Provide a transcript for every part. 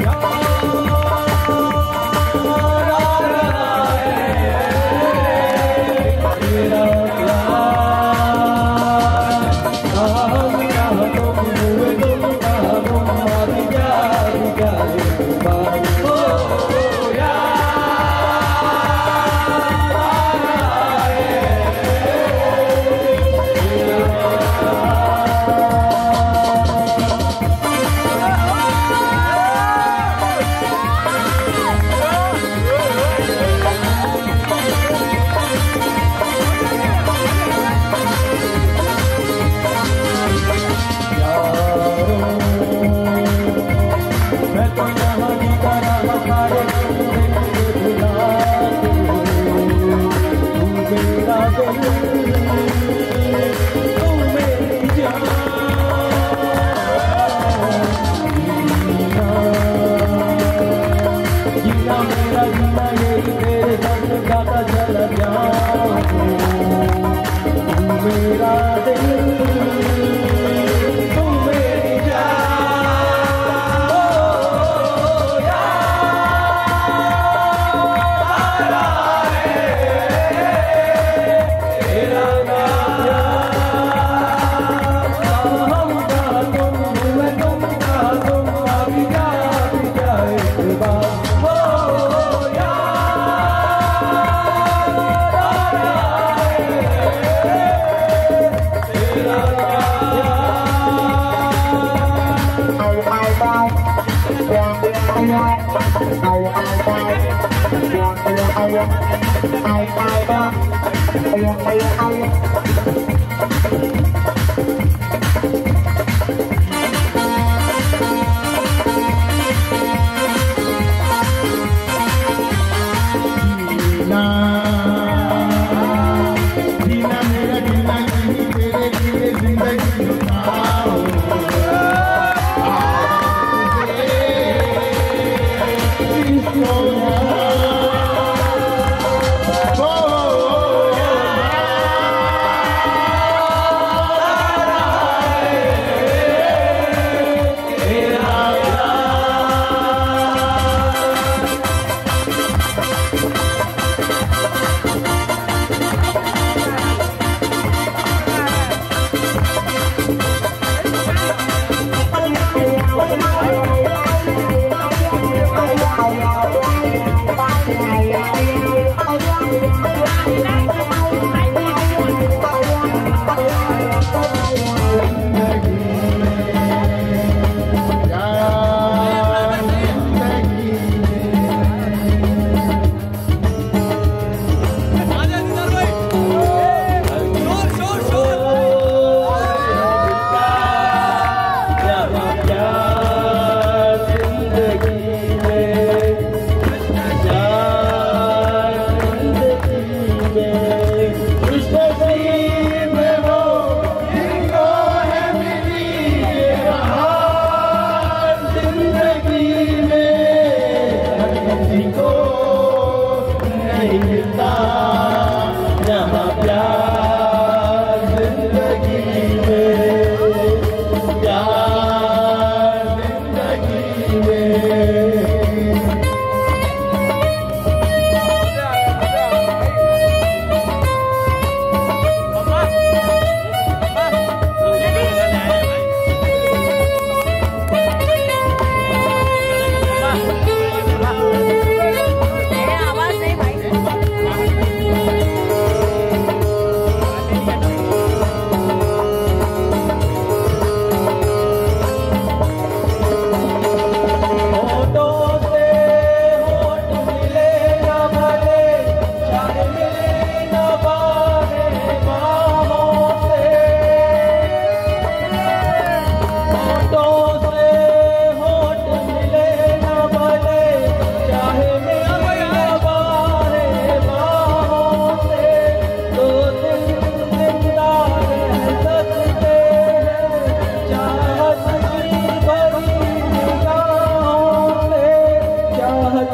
Yo! I Bye. Thank you.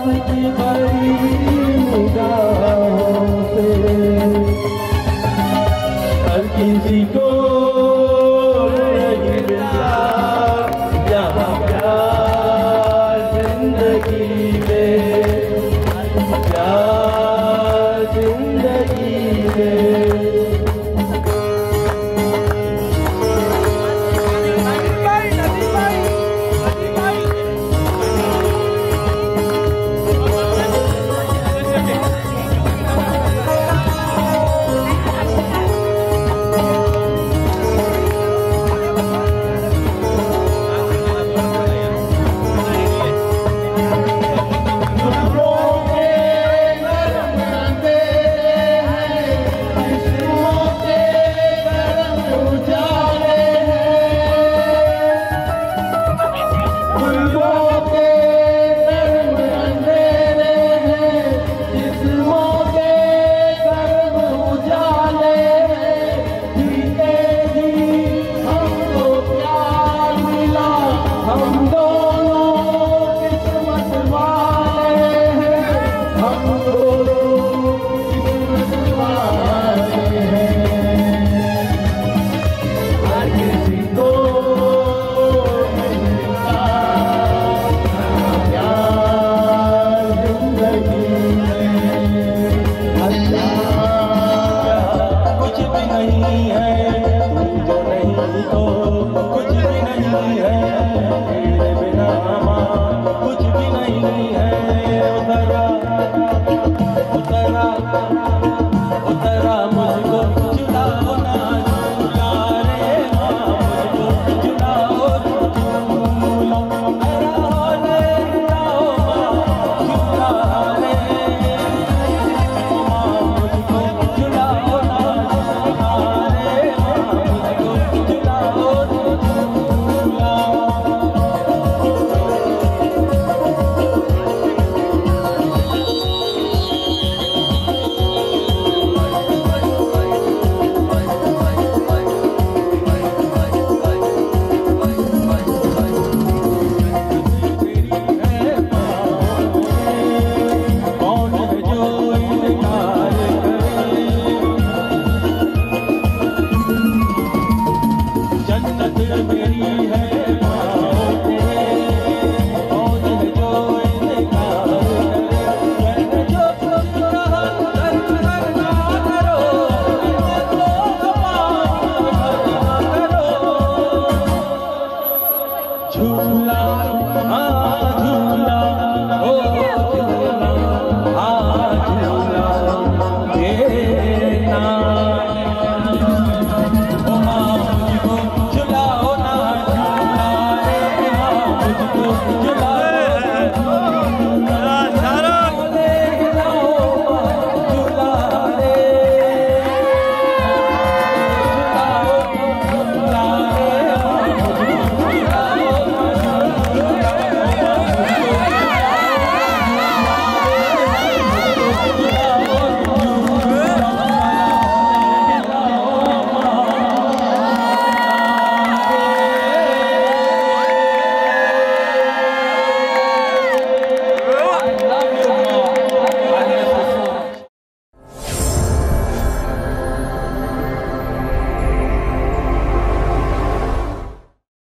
Almighty, Maria. Música